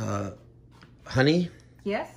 Uh, honey, Yes?